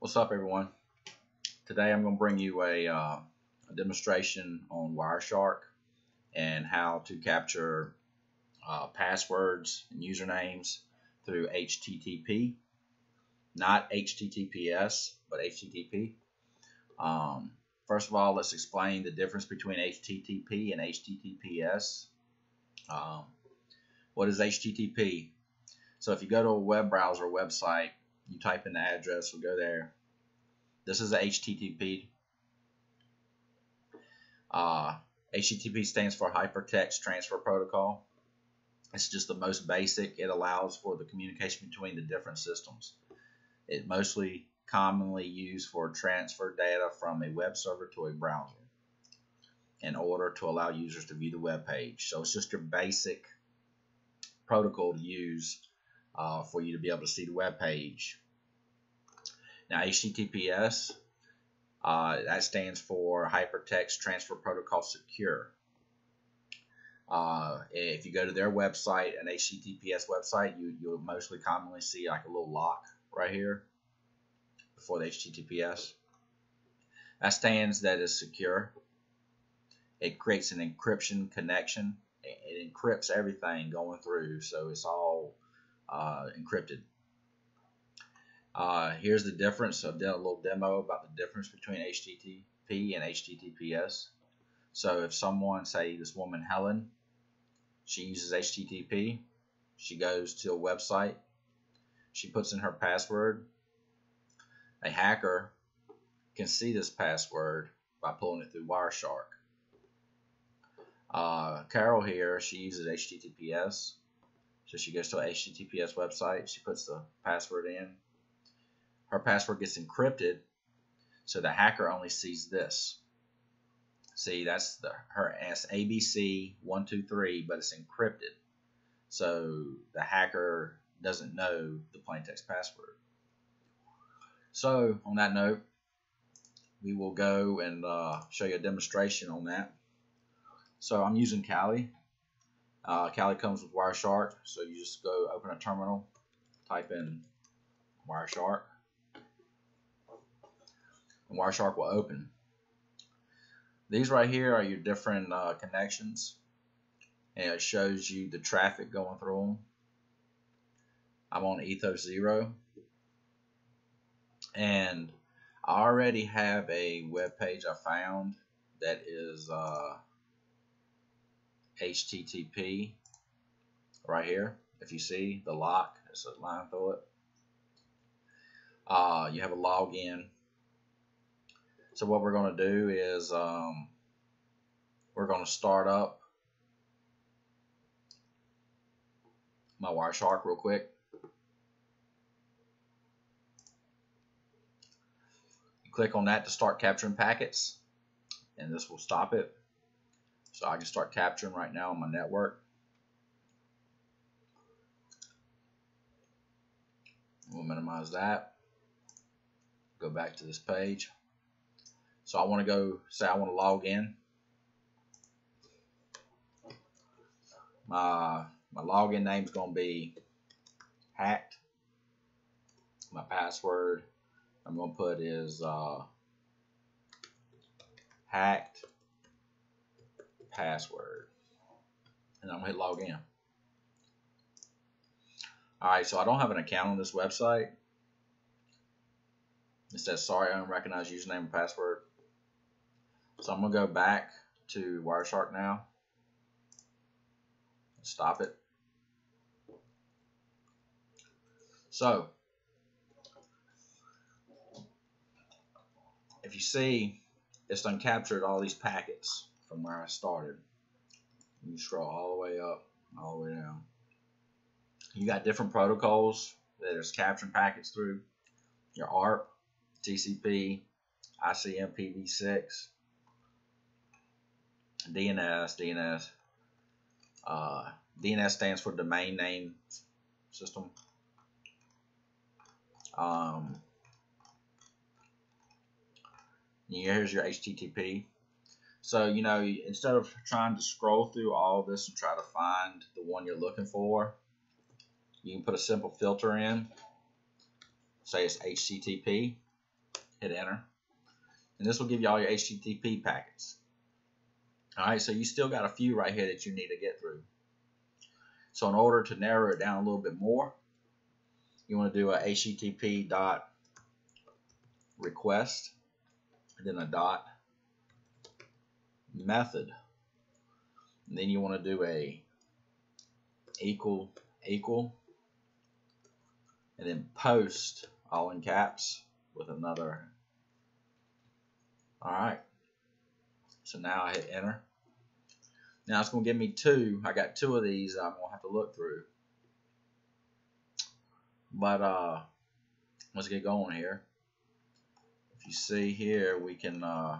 What's up everyone? Today I'm going to bring you a, uh, a demonstration on Wireshark and how to capture uh, passwords and usernames through HTTP. Not HTTPS, but HTTP. Um, first of all, let's explain the difference between HTTP and HTTPS. Um, what is HTTP? So if you go to a web browser website, you type in the address, we'll go there. This is a HTTP. Uh, HTTP stands for Hypertext Transfer Protocol. It's just the most basic. It allows for the communication between the different systems. It mostly commonly used for transfer data from a web server to a browser in order to allow users to view the web page. So it's just your basic protocol to use uh, for you to be able to see the web page. Now HTTPS, uh, that stands for Hypertext Transfer Protocol Secure. Uh, if you go to their website, an HTTPS website, you, you'll mostly commonly see like a little lock right here before the HTTPS. That stands that is secure. It creates an encryption connection. It encrypts everything going through, so it's all uh, encrypted. Uh, here's the difference. I've done a little demo about the difference between HTTP and HTTPS. So if someone, say this woman Helen, she uses HTTP, she goes to a website, she puts in her password, a hacker can see this password by pulling it through Wireshark. Uh, Carol here, she uses HTTPS. So she goes to a HTTPS website, she puts the password in. Her password gets encrypted, so the hacker only sees this. See, that's the her as ABC123, but it's encrypted. So the hacker doesn't know the plaintext password. So on that note, we will go and uh, show you a demonstration on that. So I'm using Kali. Uh, Kali comes with Wireshark, so you just go open a terminal, type in Wireshark, and Wireshark will open. These right here are your different uh, connections, and it shows you the traffic going through them. I'm on Ethos Zero, and I already have a web page I found that is uh, HTTP right here. If you see the lock, it's a line through it. Uh, you have a login. So what we're going to do is um, we're going to start up my Wireshark real quick. Click on that to start capturing packets, and this will stop it. So I can start capturing right now on my network. We'll minimize that. Go back to this page. So I want to go, say I want to log in. My, my login name is going to be hacked. My password I'm going to put is uh, hacked password. And I'm going to hit log in. Alright, so I don't have an account on this website. It says sorry, unrecognized username and password. So I'm going to go back to Wireshark now. Stop it. So, if you see, it's done captured all these packets from where I started. You scroll all the way up, all the way down. You got different protocols that is capturing packets through your ARP, TCP, ICMPv6, DNS, DNS. Uh, DNS stands for Domain Name System. Um, here's your HTTP. So, you know, instead of trying to scroll through all this and try to find the one you're looking for, you can put a simple filter in. Say it's HTTP. hit enter. And this will give you all your HTTP packets. All right, so you still got a few right here that you need to get through. So in order to narrow it down a little bit more, you want to do a HTTP dot request, then a dot method. And then you want to do a equal equal and then post all in caps with another. All right. So now I hit enter. Now it's going to give me two. I got two of these I'm going to have to look through. But uh let's get going here. If you see here we can uh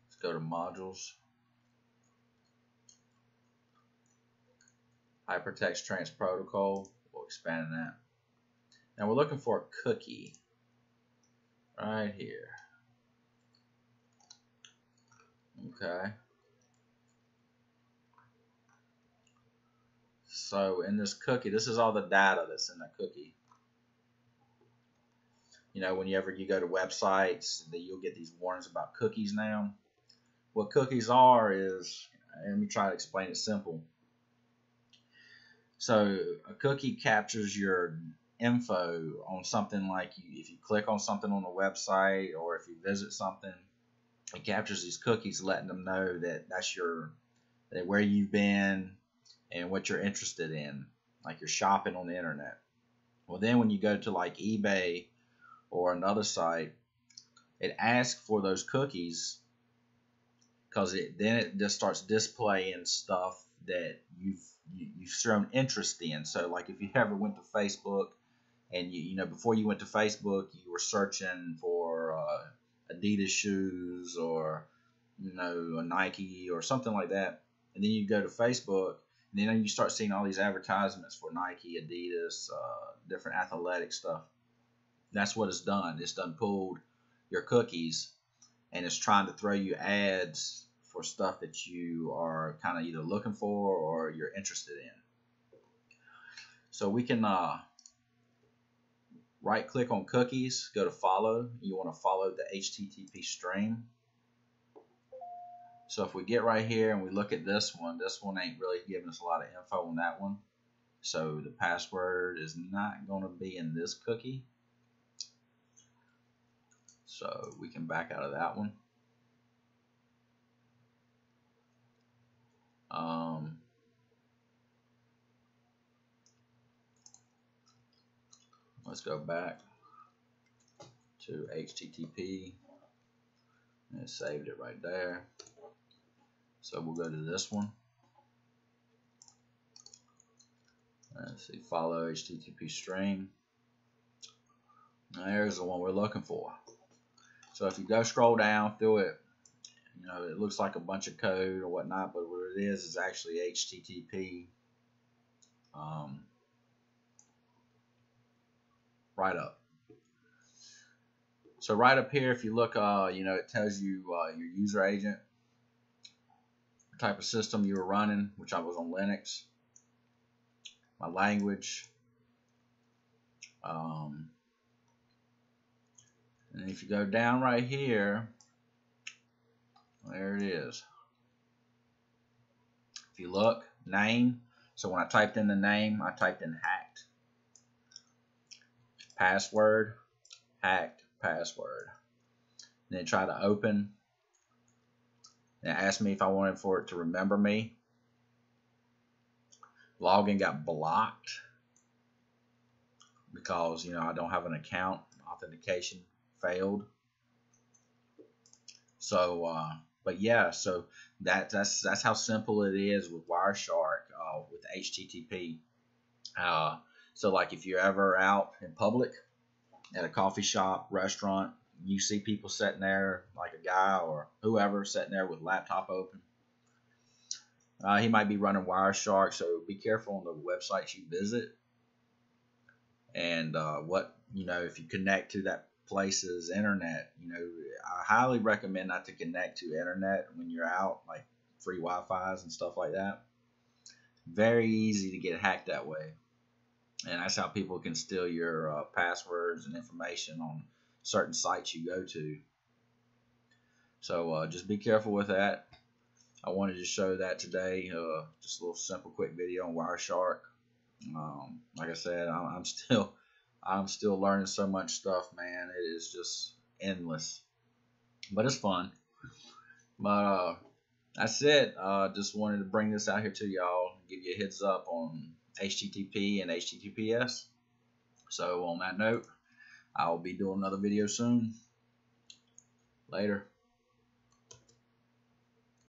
let's go to modules hypertext trans protocol. We'll expand that. Now we're looking for a cookie right here. Okay. So in this cookie, this is all the data that's in the cookie. You know, whenever you go to websites, you'll get these warnings about cookies now. What cookies are is, let me try to explain it simple so a cookie captures your info on something like you, if you click on something on a website or if you visit something, it captures these cookies, letting them know that that's your that where you've been and what you're interested in, like you're shopping on the internet. Well, then when you go to like eBay or another site, it asks for those cookies because it then it just starts displaying stuff that you've you, you've shown interest in. So, like if you ever went to Facebook and you you know before you went to Facebook, you were searching for uh, Adidas shoes or you know a Nike or something like that, and then you go to Facebook. And then you start seeing all these advertisements for Nike, Adidas, uh, different athletic stuff. That's what it's done. It's done pulled your cookies and it's trying to throw you ads for stuff that you are kind of either looking for or you're interested in. So we can uh, right click on cookies, go to follow. You want to follow the HTTP stream. So if we get right here and we look at this one, this one ain't really giving us a lot of info on that one. So the password is not going to be in this cookie. So we can back out of that one. Um, let's go back to HTTP and it saved it right there. So we'll go to this one. Let's see, follow HTTP stream. There's the one we're looking for. So if you go scroll down through it, you know, it looks like a bunch of code or whatnot, but what it is is actually HTTP um, right up. So right up here, if you look, uh, you know, it tells you uh, your user agent, type of system you were running, which I was on Linux, my language, um, and if you go down right here, there it is. If you look, name. So when I typed in the name, I typed in hacked. Password, hacked password. And then try to open. And it asked me if I wanted for it to remember me. Login got blocked because you know I don't have an account. Authentication failed. So uh, but yeah, so that that's that's how simple it is with Wireshark uh, with HTTP. Uh, so like if you're ever out in public at a coffee shop, restaurant, you see people sitting there, like a guy or whoever sitting there with laptop open. Uh, he might be running Wireshark, so be careful on the websites you visit and uh, what you know if you connect to that places internet you know i highly recommend not to connect to internet when you're out like free wi-fi's and stuff like that very easy to get hacked that way and that's how people can steal your uh, passwords and information on certain sites you go to. So uh, just be careful with that. I wanted to show that today. Uh, just a little simple, quick video on Wireshark. Um, like I said, I'm, I'm still I'm still learning so much stuff, man. It is just endless, but it's fun. But uh, that's it. Uh, just wanted to bring this out here to y'all, give you a heads up on HTTP and HTTPS. So on that note, I'll be doing another video soon. Later.